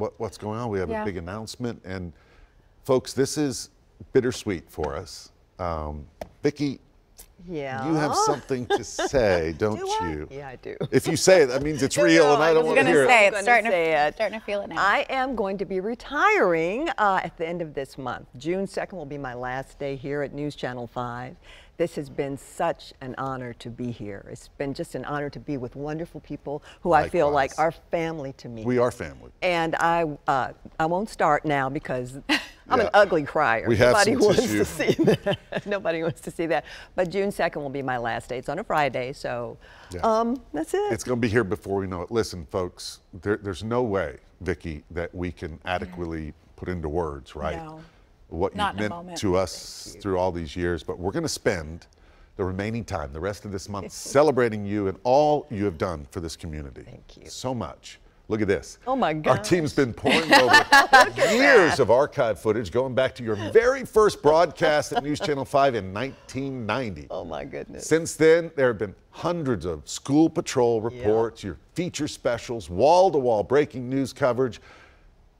what, what's going on. We have Yeah. a big announcement, and folks, this is bittersweet for us. Um, Vicki, Yeah. you have something to say, don't Do you? Yeah, I do. If you say it, that means it's real, no, and I I don't want to hear say it. it's gonna starting to, say it. starting to feel it now. I am going to be retiring uh, at the end of this month. June 2nd will be my last day here at News Channel 5. This has been such an honor to be here. It's been just an honor to be with wonderful people who I feel like Likewise. are family to me. We are family. And I, uh, I won't start now because I'm Yeah. an ugly crier. We have Nobody some wants tissue. to see that. Nobody wants to see that. But June 2nd will be my last day. It's on a Friday, so Yeah. um, that's it. It's going to be here before we know it. Listen, folks, there, there's no way, Vicki, that we can adequately put into words, right? No. What Not you've meant to us through all these years, but we're going to spend the remaining time, the rest of this month, celebrating you and all you have done for this community. Thank you. So much. Look at this. Oh, my God. Our team's been poring over years of archive footage going back to your very first broadcast at News Channel 5 in 1990. oh my goodness. Since then, there have been hundreds of school patrol reports, your feature specials, wall to wall breaking news coverage,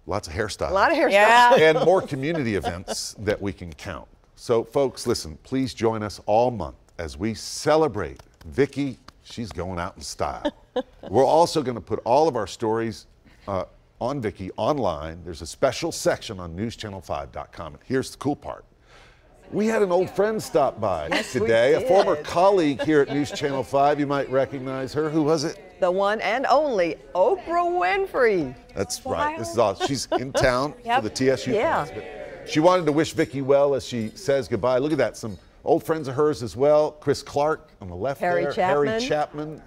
lots of hairstyles, a lot of hairstyles. yeah. and more community events that we can count. So, folks, listen, please join us all month as we celebrate Vicki. She's going out in style. We're also going to put all of our stories uh, on Vicki online. There's a special section on newschannel5.com. And here's the cool part. We had an old friend stop by we today, a former colleague here at News Channel 5. You might recognize her. Who was it? The one and only Oprah Winfrey. That's right. This is awesome. She's in town Yep. for the TSU Yeah. fans, but She wanted to wish Vicki well as she says goodbye. Look at that. Some old friends of hers as well. Chris Clark on the left Harry there. Harry Chapman.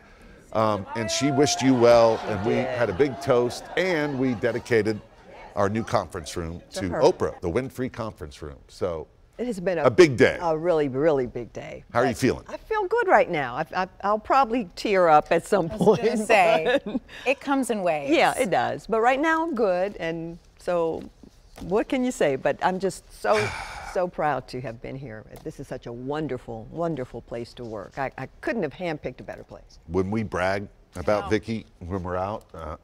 Chapman. Um, and she wished you well, and we had a big toast, and we dedicated our new conference room to, her. Oprah, the Winfrey Conference Room. So, It has been a, A big day. A really, really big day. how are you feeling? I feel good right now. I, I, I'll probably tear up at some I was point. say, it comes in waves. yeah, it does. But right now I'm good, and so what can you say? But I'm just so, so proud to have been here. This is such a wonderful, wonderful place to work. I, I couldn't have handpicked a better place. When we brag about know. Vicki when we're out, uh,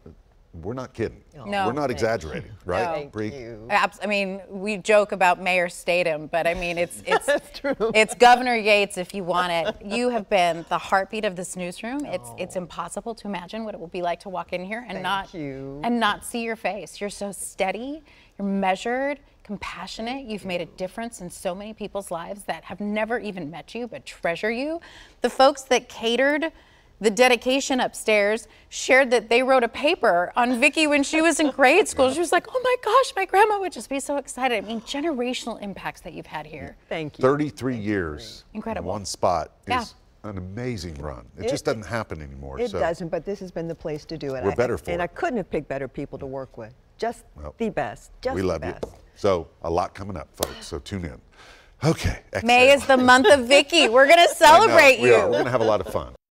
we're not kidding. No. We're not exaggerating, right? Thank Bree? you. Abs- I mean, we joke about Mayor Statham, but I mean, it's it's true. it's Governor Yates if you want it. You have been the heartbeat of this newsroom. It's it's impossible to imagine what it will be like to walk in here and Thank not you. and not see your face. You're so steady. You're measured. Compassionate. You've made a difference in so many people's lives that have never even met you but treasure you. The folks that catered the dedication upstairs shared that they wrote a paper on Vicki when she was in grade school. She was like, "Oh my gosh, my grandma would just be so excited." I mean, generational impacts that you've had here. Thank you. 33 years Incredible. in one spot Yeah. is an amazing run. It, It- just doesn't happen anymore. It so doesn't, but this has been the place to do it. We're I- better for And it. I couldn't have picked better people to work with. Just Well, the best. Just we the love you. So a lot coming up, folks. So tune in. Okay. May is the month of Vicki. We're gonna I know, celebrate we you. are. We're going to have a lot of fun.